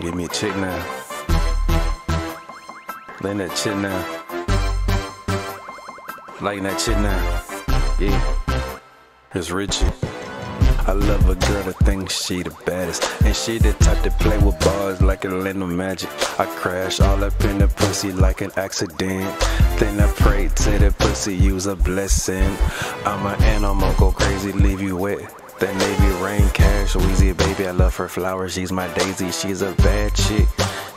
Give me a chick now. Letting that chick now. Lighting that chick now. Yeah. It's Richie. I love a girl that thinks she the baddest. And she the type to play with bars like Atlanta Magic. I crash all up in the pussy like an accident. Then I pray to the pussy, use a blessing. I'm an animal, go crazy, leave you wet. That navy rain cash, Weezy baby, I love her flowers. She's my daisy, she's a bad chick.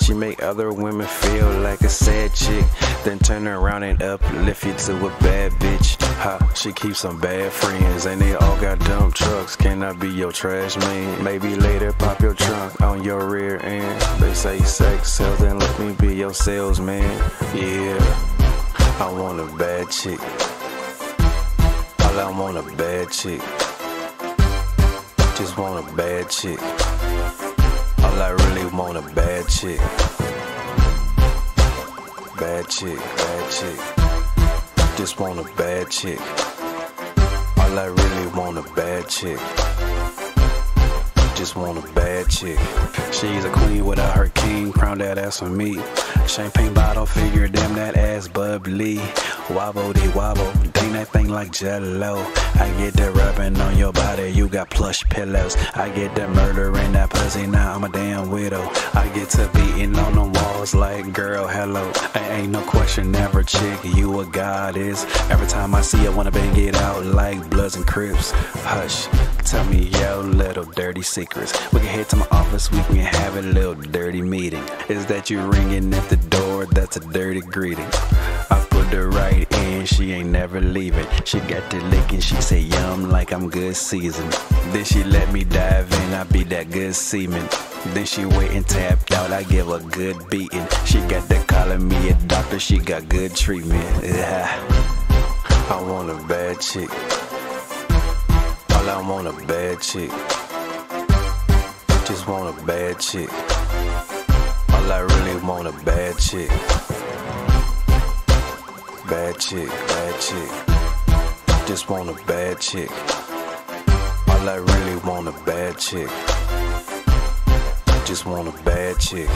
She make other women feel like a sad chick. Then turn around and uplift you to a bad bitch. Ha, she keeps some bad friends, and they all got dump trucks. Can I be your trash man? Maybe later pop your trunk on your rear end. They say sex sells, then let me be your salesman. Yeah, I want a bad chick. All I want a bad chick. Just want a bad chick. All I really want a bad chick. Bad chick, bad chick. Just want a bad chick. All I really want a bad chick. Just want a bad chick. She's a queen without her king. Crown that ass on me. Champagne bottle figure, damn that ass bubbly. Wobble de wobble, dang that thing like jello. I get the rubbing on your body, you got plush pillows. I get the murder in that pussy, now I'm a damn widow. I get to beating on the walls like girl, hello. I ain't no question, never chick, you a goddess. Every time I see you, wanna bang it out like Bloods and Crips. Hush, tell me your little dirty secrets. We can head to my office, we can have a little dirty meeting. Is that you ringing at the door? That's a dirty greeting. I put her right in, she ain't never leaving. She got the lick and she say yum like I'm good seasoned. Then she let me dive in, I be that good seaman. Then she wait and tapped out, I give a good beating. She got that calling me a doctor, she got good treatment. Yeah. I want a bad chick. All I want a bad chick. Just want a bad chick. All I really want a bad chick. Bad chick, bad chick. Just want a bad chick. All I really want a bad chick. Just want a bad chick.